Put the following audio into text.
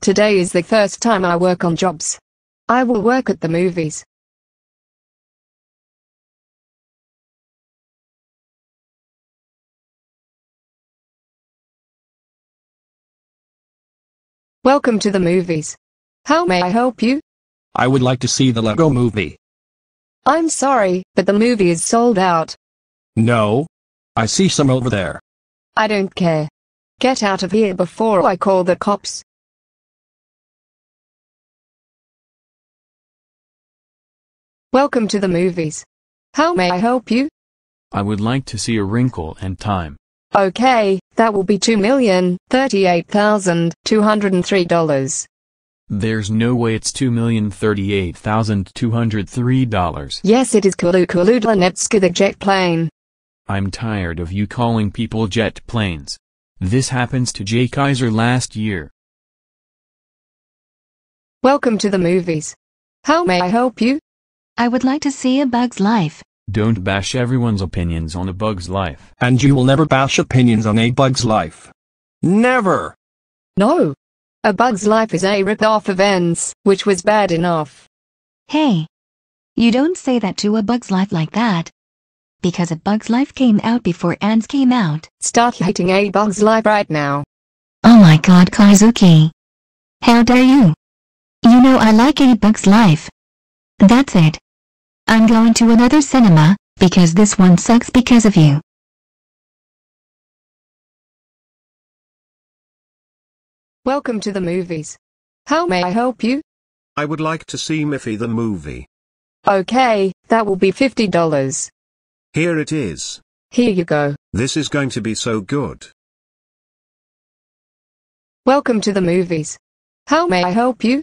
Today is the first time I work on jobs. I will work at the movies. Welcome to the movies. How may I help you? I would like to see the Lego movie. I'm sorry, but the movie is sold out. No. I see some over there. I don't care. Get out of here before I call the cops. Welcome to the movies. How may I help you? I would like to see A Wrinkle in Time. Okay, that will be $2,038,203. There's no way it's $2,038,203. Yes, it is Kulu Kuludlanetska the jet plane. I'm tired of you calling people jet planes. This happens to Jay Kaiser last year. Welcome to the movies. How may I help you? I would like to see A Bug's Life. Don't bash everyone's opinions on a bug's life. And you will never bash opinions on a bug's life. Never! No. A Bug's Life is a rip-off of Antz, which was bad enough. Hey. You don't say that to A Bug's Life like that. Because A Bug's Life came out before Antz came out. Start hating A Bug's Life right now. Oh my god Kiazuki. How dare you? You know I like A Bug's Life. That's it. I'm going to another cinema, because this one sucks because of you. Welcome to the movies. How may I help you? I would like to see Miffy the movie. Okay, that will be $50. Here it is. Here you go. This is going to be so good. Welcome to the movies. How may I help you?